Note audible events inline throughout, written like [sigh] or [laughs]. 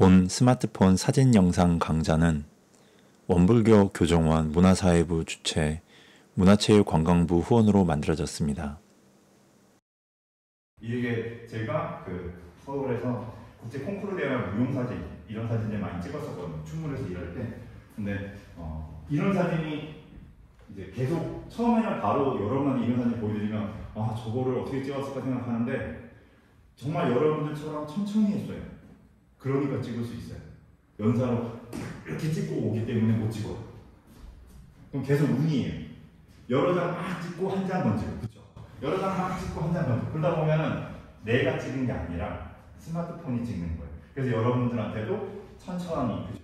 본 스마트폰 사진 영상 강좌는 원불교 교정원 문화사회부 주최 문화체육관광부 후원으로 만들어졌습니다. 이게 제가 그 서울에서 국제 콩쿠르 대회 무용 사진 이런 사진을 많이 찍었었거든요. 충무에서 일할 때. 근데 어, 이런 사진이 이제 계속 처음에는 바로 여러분한테 이런 사진 보여드리면 아 저거를 어떻게 찍었을까 생각하는데 정말 여러분들처럼 천천히 했어요. 그러니까 찍을 수 있어요. 연사로 이렇게 찍고 오기 때문에 못 찍어요. 그럼 계속 운이에요. 여러 장 막 찍고 한 장 던지고 그렇죠? 여러 장 막 찍고 한 장 던지고 그러다 보면은 내가 찍은 게 아니라 스마트폰이 찍는 거예요. 그래서 여러분들한테도 천천히 그죠?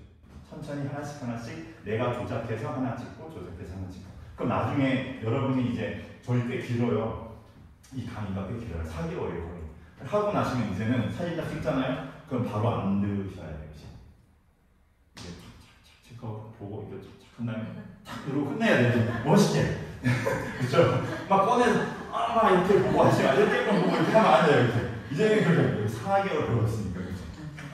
천천히 하나씩 하나씩 내가 조작해서 하나 찍고 조작해서 하나 찍고 그럼 나중에 여러분이 이제 저희 꽤 길어요. 이 강의가 꽤 길어요. 4개월이에요 거의. 하고 나시면 이제는 사진 딱 찍잖아요. 그럼 바로 안 드셔야 돼요. 이제 착착착 체크하고 보고 이거 착착 한 다음에 탁 이러고 끝내야 돼요. 멋있게. [laughs] 그죠? 막 꺼내서 아막 이렇게 보고 하시면 이렇게 보고 이렇게 하면 안 돼요. 이렇게. 이제는 그렇게 4개월 걸었으니까 그죠?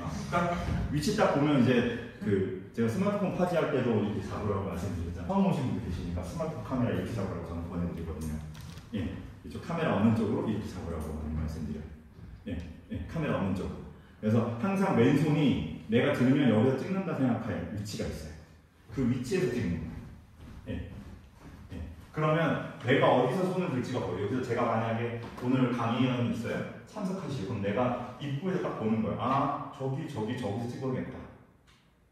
어, 그러니까 위치 딱 보면 이제 그 제가 스마트폰 파지할 때도 이렇게 잡으라고 말씀드렸잖아요. 처음 오신 분들 계시니까 스마트폰 카메라 이렇게 잡으라고 저는 보내드리거든요. 예, 이쪽 카메라 없는 쪽으로 이렇게 잡으라고 말씀드려요. 예, 예, 카메라 없는 쪽으로. 그래서 항상 왼손이 내가 들으면 여기서 찍는다 생각할 위치가 있어요. 그 위치에서 찍는 거예요. 예. 예. 그러면 내가 어디서 손을 들지가 보여요. 그래서 제가 만약에 오늘 강의는 있어요. 참석하시고 그럼 내가 입구에서 딱 보는 거예요. 아 저기 저기 저기서 찍어야겠다.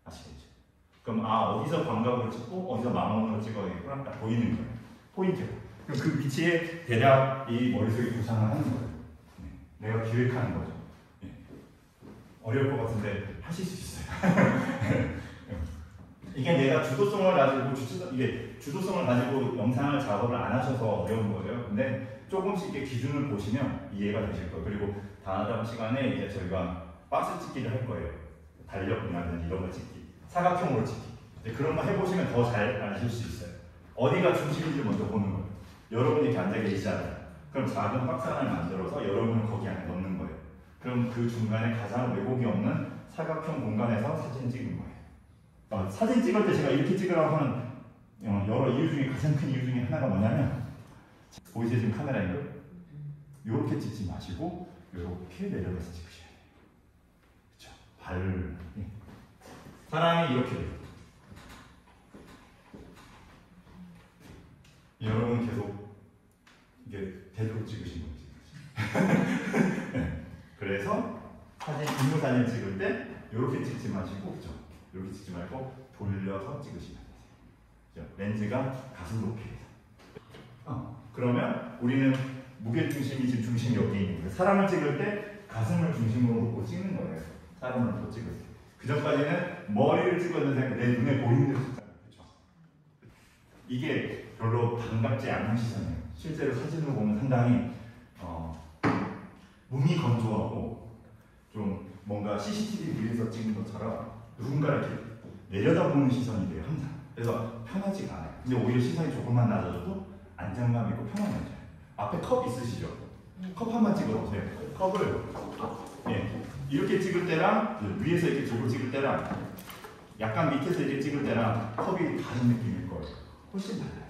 아시겠죠? 그럼 아 어디서 광각으로 찍고 어디서 망원으로 찍어야겠구나 딱 보이는 거예요. 포인트가. 그 위치에 대략 이 머릿속에 구상을 하는 거예요. 네. 내가 기획하는 거죠. 네. 어려울 것 같은데 하실 수 있어요. [laughs] 이게 내가 주도성을 가지고 주도, 이게 주도성을 가지고 영상을 작업을 안 하셔서 어려운 거예요. 근데 조금씩 이렇게 기준을 보시면 이해가 되실 거예요. 그리고 다음 시간에 이제 저희가 박스 찍기를 할 거예요. 달력이라든지 이런 거 찍기, 사각형으로 찍기. 그런 거 해보시면 더 잘 아실 수 있어요. 어디가 중심인지 먼저 보는 거예요. 여러분이 이렇게 앉아 계시잖아요. 그럼 작은 박스 하나를 만들어서 여러분을 거기 안에 넣는 거예요. 그럼 그 중간에 가장 왜곡이 없는 사각형 공간에서 사진 찍은 거예요. 어, 사진 찍을 때 제가 이렇게 찍으라고 하는 어, 여러 이유 중에 가장 큰 이유 중에 하나가 뭐냐면 보이세요 지금 카메라인 거? 이렇게 찍지 마시고 이렇게 내려가서 찍으셔야 돼요. 그렇죠? 발 예. 사람이 이렇게 돼요. 여러분 계속 이게 대로 찍으신 거지. 네. 그래서 사진 인물 사진 찍을 때 이렇게 찍지 마시고 그죠? 이렇게 찍지 말고 돌려서 찍으시면 되세요. 그죠? 렌즈가 가슴 높이에요. 어, 그러면 우리는 무게 중심이 지금 중심 여기 있는 거예요. 사람을 찍을 때 가슴을 중심으로 놓고 찍는 거예요. 사람을 놓고 찍을 때. 그 전까지는 머리를 찍었는데 내 눈에 보이는 대로 찍잖아요. 그죠? 이게 별로 반갑지 않은 시선이에요. 실제로 사진으로 보면 상당히 어, 몸이 건조하고 좀 뭔가 CCTV 위에서 찍는 것처럼 누군가 이렇게 내려다보는 시선이 돼요 항상. 그래서 편하지가 않아요. 근데 오히려 시선이 조금만 낮아져도 안정감 있고 편안해져요. 앞에 컵 있으시죠? 컵 한 번 찍어보세요. 컵을 예, 이렇게 찍을 때랑 위에서 이렇게 들고 찍을 때랑 약간 밑에서 이렇게 찍을 때랑 컵이 다른 느낌일 거예요. 훨씬 달라요.